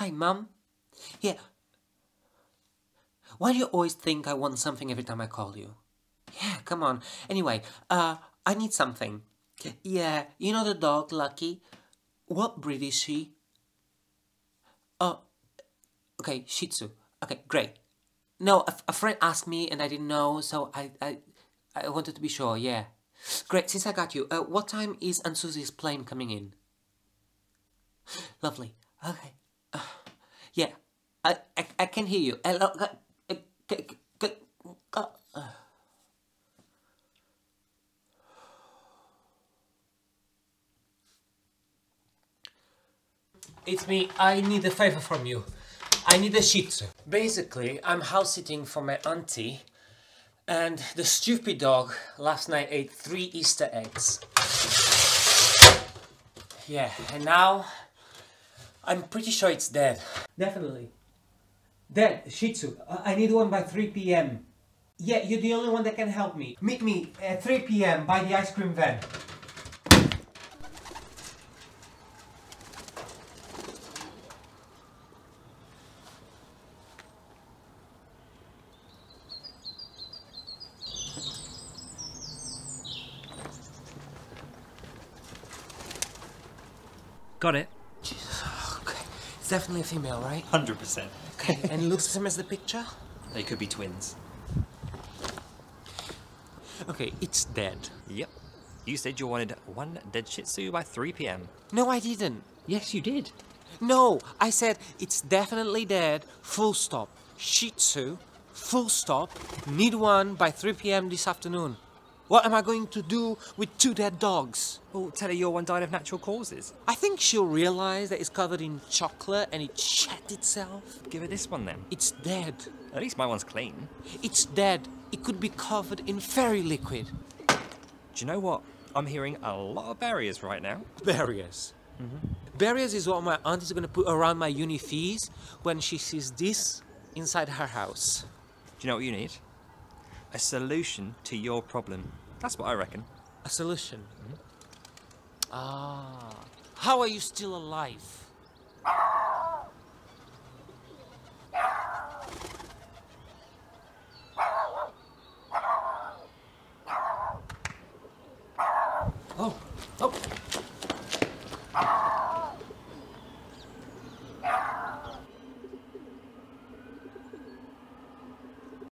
Hi, Mum. Yeah. Why do you always think I want something every time I call you? Yeah, come on. Anyway, uh, I need something. Yeah, you know the dog, Lucky? What breed is she? Oh, okay, Shih Tzu. Okay, great. No, a, friend asked me and I didn't know, so I, I, I wanted to be sure, yeah. Great, since I got you, uh, what time is Aunt Susie's plane coming in? Lovely. Okay. Yeah, I, I, I can hear you. Hello. It's me. I need a favor from you. I need a Shih Tzu. Basically, I'm house sitting for my auntie, and the stupid dog last night ate three Easter eggs. Yeah, and now I'm pretty sure it's dead. Definitely. Dead, Shih Tzu. I I need one by 3 p.m. Yeah, you're the only one that can help me. Meet me at 3 p.m. by the ice cream van. Got it. Jesus, okay. It's definitely a female, right? 100%. Okay, and looks the same as the picture? They could be twins. Okay, it's dead. Yep. You said you wanted one dead Shih Tzu by 3 p.m. No, I didn't. Yes, you did. No, I said it's definitely dead, full stop. Shih Tzu, full stop, need one by 3 p.m. this afternoon. What am I going to do with two dead dogs? Oh, well, tell her your one died of natural causes. I think she'll realize that it's covered in chocolate and it shat itself. Give her this one then. It's dead. At least my one's clean. It's dead. It could be covered in fairy liquid. Do you know what? I'm hearing a lot of barriers right now. Barriers. Mm-hmm. Barriers is what my aunt is going to put around my uni fees when she sees this inside her house. Do you know what you need? A solution to your problem. That's what I reckon. A solution. Ah. How are you still alive? Oh, oh,